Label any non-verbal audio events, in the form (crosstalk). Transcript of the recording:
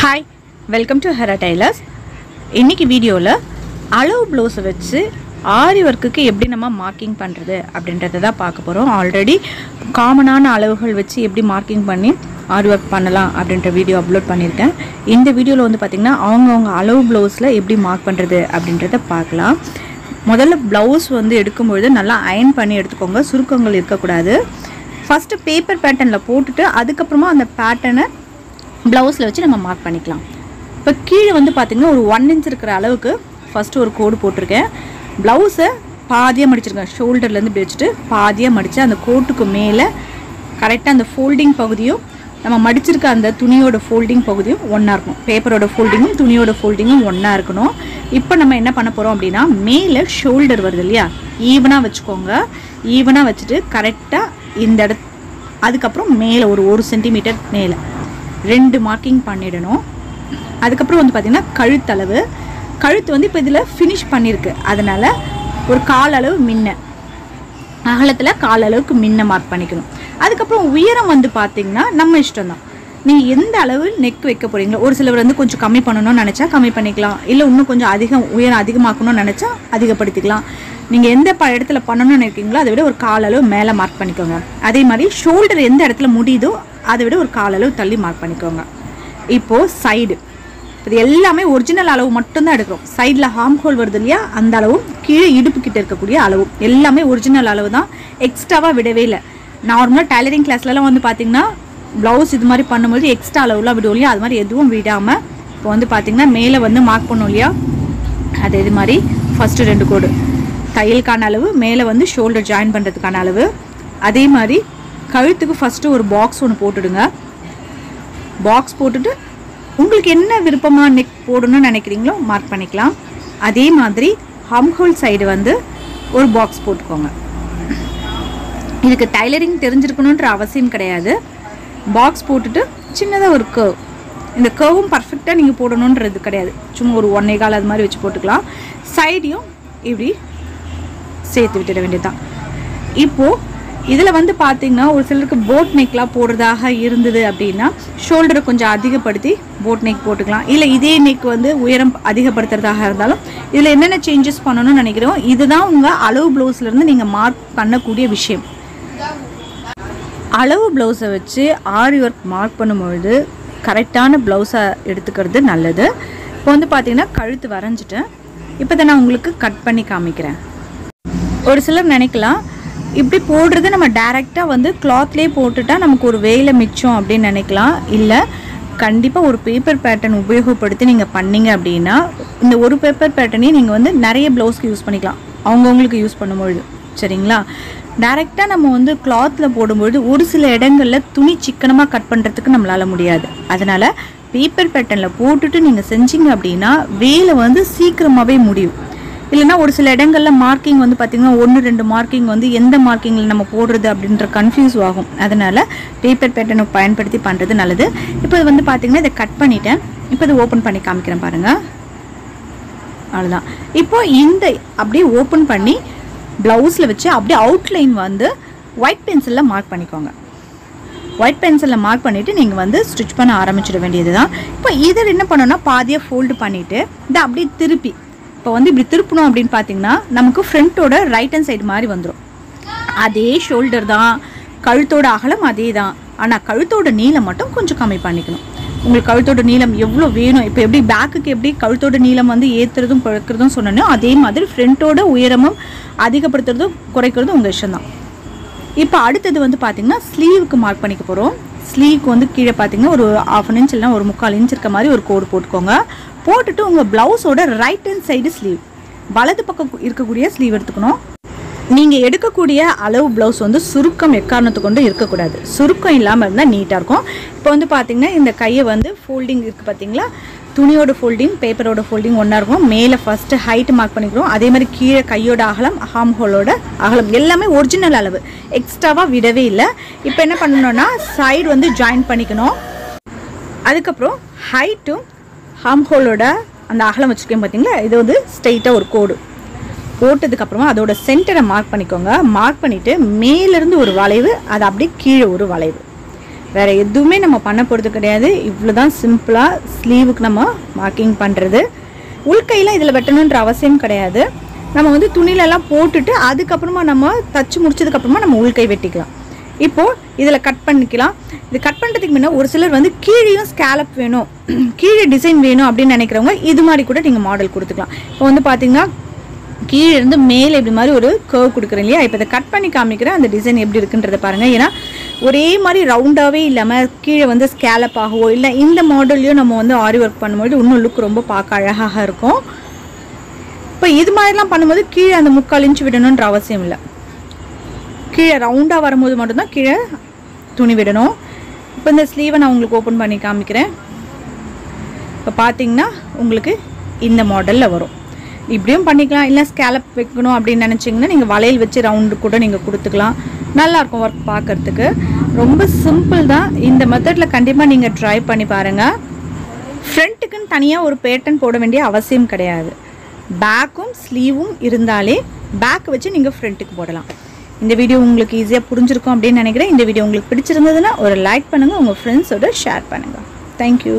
Hi welcome to Heera tailors இன்னைக்கு வீடியோவில் அளவு ப்ளவுஸை வச்சு ஆரி ஒர்க்குக்கு எப்படி நம்ம மார்க்கிங் பண்ணுறது அப்படின்றத தான் பார்க்க போகிறோம் ஆல்ரெடி காமனான அளவுகள் வச்சு எப்படி மார்க்கிங் பண்ணி ஆரி ஒர்க் பண்ணலாம் அப்படின்ற வீடியோ அப்லோட் பண்ணியிருக்கேன். இந்த வீடியோவில் வந்து பார்த்திங்கன்னா அவங்கவுங்க அளவு ப்ளவுஸில் எப்படி மார்க் பண்ணுறது அப்படின்றத பார்க்கலாம். முதல்ல ப்ளவுஸ் வந்து எடுக்கும்பொழுது நல்லா அயன் பண்ணி எடுத்துக்கோங்க. சுருக்கங்கள் இருக்கக்கூடாது. ஃபஸ்ட்டு பேப்பர் பேட்டர்னில் போட்டுட்டு அதுக்கப்புறமா அந்த பேட்டர்னை ப்ளவுஸில் வச்சு நம்ம மார்க் பண்ணிக்கலாம். இப்போ கீழே வந்து பார்த்திங்கன்னா ஒரு ஒன் இன்ச் இருக்கிற அளவுக்கு ஃபஸ்ட்டு ஒரு கோடு போட்டிருக்கேன். ப்ளவுஸை பாதியாக மடிச்சிருக்கேன். ஷோல்டர்லேருந்து இப்படி வச்சுட்டு பாதியாக மடித்து அந்த கோட்டுக்கு மேலே கரெக்டாக அந்த ஃபோல்டிங் பகுதியும் நம்ம மடிச்சிருக்க அந்த துணியோட ஃபோல்டிங் பகுதியும் ஒன்றா இருக்கும் பேப்பரோட ஃபோல்டிங்கும் துணியோட ஃபோல்டிங்கும் ஒன்றா இருக்கணும். இப்போ நம்ம என்ன பண்ண போகிறோம் அப்படின்னா மேலே ஷோல்டர் வருது இல்லையா? ஈவனாக வச்சுக்கோங்க. ஈவனாக வச்சுட்டு கரெக்டாக இந்த இடத்து அதுக்கப்புறம் மேலே ஒரு ஒரு சென்டிமீட்டர் மேலே. ரெண்டு மார்க்கிங் பண்ணிடணும். அதுக்கப்புறம் வந்து பார்த்திங்கன்னா கழுத்தளவு. கழுத்து வந்து இப்போ இதில் ஃபினிஷ் பண்ணியிருக்கு அதனால் ஒரு கால் அளவு மின்ன. அகலத்தில் கால் அளவுக்கு மின்ன மார்க் பண்ணிக்கணும். அதுக்கப்புறம் உயரம் வந்து பார்த்திங்கன்னா நம்ம இஷ்டம் தான் நீங்கள் எந்த அளவு நெக் வைக்க போகிறீங்களோ ஒரு சிலர் வந்து கொஞ்சம் கம்மி பண்ணணும்னு நினச்சா கம்மி பண்ணிக்கலாம். இல்லை இன்னும் கொஞ்சம் அதிகம் உயரம் அதிகமாக்கணும்னு நினச்சா அதிகப்படுத்திக்கலாம். நீங்கள் எந்த ப இடத்துல பண்ணணும்னு நினைக்கிறீங்களோ அதை விட ஒரு காலளவு மேலே மார்க் பண்ணிக்கோங்க. அதே மாதிரி ஷோல்டர் எந்த இடத்துல முடியுதோ அதை விட ஒரு காலளவு தள்ளி மார்க் பண்ணிக்கோங்க. இப்போது சைடு இது எல்லாமே ஒரிஜினல் அளவு மட்டும்தான் எடுக்கிறோம். சைடில் ஹார்ம் ஹோல் வருது இல்லையா அந்த அளவும் கீழே இடுப்பு கிட்ட இருக்கக்கூடிய அளவும். எல்லாமே ஒரிஜினல் அளவு தான். எக்ஸ்ட்ராவாக விடவே இல்லை. நார்மலாக டைலரிங் கிளாஸ்லலாம் வந்து பார்த்தீங்கன்னா ப்ளவுஸ் இது மாதிரி பண்ணும்போது எக்ஸ்ட்ரா அளவுலாம் விடுவோம் இல்லையா அது மாதிரி எதுவும் விடாமல் இப்போ வந்து பார்த்தீங்கன்னா மேலே வந்து மார்க் பண்ணோம் இல்லையா அது இது மாதிரி ஃபஸ்ட்டு ரெண்டு கோடு. தையலுக்கான அளவு மேலே வந்து ஷோல்டர் ஜாயின் பண்ணுறதுக்கான அளவு. அதே மாதிரி கழுத்துக்கு ஃபஸ்ட்டு ஒரு பாக்ஸ் ஒன்று போட்டுடுங்க. பாக்ஸ் போட்டுட்டு உங்களுக்கு என்ன விருப்பமாக நெக் போடணும்னு நினைக்கிறீங்களோ மார்க் பண்ணிக்கலாம். அதே மாதிரி ஹம்ஹோல் சைடு வந்து ஒரு பாக்ஸ் போட்டுக்கோங்க. இதுக்கு டைலரிங் தெரிஞ்சிருக்கணுன்ற அவசியம் கிடையாது. பாக்ஸ் போட்டுட்டு சின்னதாக ஒரு கர்வ் இந்த கர்வும் பர்ஃபெக்டாக நீங்கள் போடணுன்றது கிடையாது. சும்மா ஒரு ஒன்னே கால் அது மாதிரி வச்சு போட்டுக்கலாம். சைடையும் இப்படி சேர்த்து விட்டுட வேண்டியதுதான். இப்போது இதில் வந்து பார்த்தீங்கன்னா ஒரு சிலருக்கு போட் நெக்லாம் போடுறதாக இருந்தது அப்படின்னா ஷோல்டரை கொஞ்சம் அதிகப்படுத்தி போட் நெக் போட்டுக்கலாம். இல்லை இதே நெக் வந்து உயரம் அதிகப்படுத்துறதாக இருந்தாலும் இதில் என்னென்ன சேஞ்சஸ் பண்ணணும்னு நினைக்கிறோம் இதுதான் உங்கள் அளவு ப்ளவுஸ்லேருந்து நீங்கள் மார்க் பண்ணக்கூடிய விஷயம். அளவு ப்ளவுஸை வச்சு ஆரி ஒர்க் மார்க் பண்ணும்பொழுது கரெக்டான ப்ளவுஸை எடுத்துக்கிறது நல்லது. இப்போ வந்து பார்த்தீங்கன்னா கழுத்து வரைஞ்சிட்டேன். இப்போ தான் நான் உங்களுக்கு கட் பண்ணி காமிக்கிறேன். ஒரு சிலர் நினைக்கலாம். இப்படி போடுறது நம்ம டைரெக்டாக வந்து கிளாத்லேயே போட்டுட்டா நமக்கு ஒரு வேலை மிச்சம் அப்படின்னு நினைக்கலாம். இல்லை கண்டிப்பாக ஒரு பேப்பர் பேட்டர்ன் உபயோகப்படுத்தி நீங்கள் பண்ணீங்க அப்படின்னா இந்த ஒரு பேப்பர் பேட்டர்னே நீங்கள் வந்து நிறைய ப்ளவுஸ்க்கு யூஸ் பண்ணிக்கலாம். அவங்கவுங்களுக்கு யூஸ் பண்ணும்பொழுது. சரிங்களா? டைரெக்டாக நம்ம வந்து கிளாத்தில் போடும்பொழுது ஒரு சில இடங்களில் துணி சிக்கனமாக கட் பண்ணுறதுக்கு நம்மளால் முடியாது. அதனால் பேப்பர் பேட்டர்னில் போட்டுட்டு நீங்கள் செஞ்சீங்க அப்படின்னா வேலை வந்து சீக்கிரமாகவே முடியும். இல்லைன்னா ஒரு சில இடங்களில் மார்க்கிங் வந்து பார்த்திங்கன்னா ஒன்று ரெண்டு மார்க்கிங் வந்து எந்த மார்க்கிங்கில் நம்ம போடுறது அப்படின்ற கன்ஃபியூஸ் ஆகும். அதனால் பேப்பர் பேட்டர்னை பயன்படுத்தி பண்ணுறது நல்லது. இப்போ இது வந்து பார்த்திங்கன்னா இதை கட் பண்ணிவிட்டேன் இப்போ இதை ஓப்பன் பண்ணி காமிக்கிறேன் பாருங்கள் அவ்வளோதான் இப்போ இந்த அப்படியே ஓப்பன் பண்ணி ப்ளவுஸில் வச்சு அப்படியே அவுட்லைன் வந்து ஒயிட் பென்சிலில் மார்க் பண்ணிக்கோங்க. ஒயிட் பென்சிலில் மார்க் பண்ணிவிட்டு நீங்கள் வந்து ஸ்டிச் பண்ண ஆரம்பிச்சிட வேண்டியது தான் இப்போ இதில் என்ன பண்ணோன்னா பாதியாக ஃபோல்டு பண்ணிவிட்டு இதை அப்படியே திருப்பி இப்போ வந்து இப்படி திருப்பணும் அப்படின்னு பார்த்தீங்கன்னா நமக்கு ஃப்ரண்ட்டோட ரைட் ஹேண்ட் சைடு மாதிரி வந்துடும் அதே ஷோல்டர் தான் கழுத்தோட அகலம் அதே தான். ஆனால் கழுத்தோட நீளம் மட்டும் கொஞ்சம் கம்மி பண்ணிக்கணும். உங்களுக்கு கழுத்தோட நீளம் எவ்வளோ வேணும்? இப்போ எப்படி பேக்குக்கு எப்படி கழுத்தோட நீளம் வந்து ஏற்றுறதும் குறைக்கிறதும் சொன்னனோ அதே மாதிரி ஃப்ரண்ட்டோட உயரமும் அதிகப்படுத்துறதும் குறைக்கிறதும் உங்கள் இஷ்டம்தான் இப்போ அடுத்தது வந்து பார்த்தீங்கன்னா ஸ்லீவுக்கு மார்க் பண்ணிக்க போகிறோம் ஸ்லீவுக்கு வந்து கீழே பார்த்தீங்கன்னா ஒரு ஆஃப் அன் இன்ச் இல்லைனா ஒரு முக்கால் இன்ச் இருக்க மாதிரி ஒரு கோடு போட்டுக்கோங்க. போட்டுட்டு உங்கள் ப்ளவுஸோட ரைட் ஹேண்ட் சைடு ஸ்லீவ் வலது பக்கம் இருக்கக்கூடிய ஸ்லீவ் எடுத்துக்கணும். நீங்கள் எடுக்கக்கூடிய அளவு ப்ளவுஸ் வந்து சுருக்கம் எக்காரணத்து கொண்டு இருக்கக்கூடாது. சுருக்கம் இல்லாமல் இருந்தால் நீட்டாக இருக்கும். இப்போ வந்து பார்த்திங்கன்னா இந்த கையை வந்து ஃபோல்டிங் இருக்குது பார்த்தீங்களா துணியோட ஃபோல்டிங் பேப்பரோட ஃபோல்டிங் ஒன்றா இருக்கும். மேலே ஃபஸ்ட்டு ஹைட் மார்க் பண்ணிக்கிறோம். அதே மாதிரி கீழே கையோட அகலம் ஹார்ம் ஹோலோட அகலம். எல்லாமே ஒரிஜினல் அளவு. எக்ஸ்ட்ராவாக விடவே இல்லை. இப்போ என்ன பண்ணணும்னா சைடு வந்து ஜாயின் பண்ணிக்கணும். அதுக்கப்புறம் ஹைட்டும் ஹாம் ஹோலோட அந்த அகலம் வச்சுருக்கேன் பார்த்தீங்களா இது வந்து ஸ்ட்ரெயிட்டாக ஒரு கோடு. போட்டதுக்கப்புறமா அதோட சென்டரை மார்க் பண்ணிக்கோங்க. மார்க் பண்ணிவிட்டு மேலேருந்து ஒரு வளைவு அது அப்படியே கீழே ஒரு வளைவு. வேறு எதுவுமே நம்ம பண்ண போகிறது கிடையாது. இவ்வளோ தான் சிம்பிளாக ஸ்லீவுக்கு நம்ம மார்க்கிங் பண்ணுறது உள்கையில் இதில் வெட்டணுன்ற அவசியம் கிடையாது. நம்ம வந்து துணியிலலாம் போட்டுட்டு அதுக்கப்புறமா நம்ம தச்சு முடிச்சதுக்கப்புறமா நம்ம உள்கை வெட்டிக்கலாம். இப்போது இதில் கட் பண்ணிக்கலாம். இது கட் பண்ணுறதுக்கு முன்னே ஒரு சிலர் வந்து கீழேயும் ஸ்கேலப் வேணும். (clears throat) கீழே டிசைன் வேணும் அப்படின்னு நினைக்கிறவங்க இது மாதிரி கூட நீங்கள் மாடல் கொடுத்துக்கலாம். இப்போ வந்து பார்த்தீங்கன்னா கீழே இருந்து மேலே இப்படி மாதிரி ஒரு கர்வ் கொடுக்குறேன் இல்லையா? இப்போ இதை கட் பண்ணி காமிக்கிறேன். அந்த டிசைன் எப்படி இருக்குன்றதை பாருங்கள் ஏன்னா ஒரே மாதிரி ரவுண்டாகவே இல்லாமல் கீழே வந்து ஸ்கேலப் ஆகவோ இல்லை இந்த மாடல்லையும் நம்ம வந்து ஆரி ஒர்க் பண்ணும்போது இன்னும் லுக் ரொம்ப பார்க்க அழகாக இருக்கும். இப்போ இது மாதிரிலாம் பண்ணும்போது கீழே அந்த முக்கால் இன்ச்சு விடணுன்ற அவசியம் இல்லை. கீழே ரவுண்டாக வரும்போது மட்டும்தான் கீழே துணி விடணும். இப்போ இந்த ஸ்லீவை நான் உங்களுக்கு ஓப்பன் பண்ணி காமிக்கிறேன். இப்போ பார்த்தீங்கன்னா உங்களுக்கு இந்த மாடலில் வரும். இப்படியும் பண்ணிக்கலாம். இல்லை ஸ்கேலப் வைக்கணும் அப்படின்னு நினச்சிங்கன்னா நீங்கள் வளையல் வச்சு ரவுண்டு கூட நீங்கள் கொடுத்துக்கலாம். நல்லாயிருக்கும் ஒர்க் பார்க்குறதுக்கு. ரொம்ப சிம்பிள் தான். இந்த மெத்தடில் கண்டிப்பாக நீங்கள் ட்ரை பண்ணி பாருங்கள் ஃப்ரண்ட்டுக்குன்னு தனியாக ஒரு பேட்டன் போட வேண்டிய அவசியம் கிடையாது. பேக்கும் ஸ்லீவும் இருந்தாலே பேக் வச்சு நீங்கள் ஃப்ரண்ட்டுக்கு போடலாம். இந்த வீடியோ உங்களுக்கு ஈஸியாக புரிஞ்சிருக்கும் அப்படின்னு நினைக்கிறேன். இந்த வீடியோ உங்களுக்கு பிடிச்சிருந்ததுன்னா ஒரு லைக் பண்ணுங்கள் உங்கள் ஃப்ரெண்ட்ஸோட ஷேர் பண்ணுங்கள் தேங்க்யூ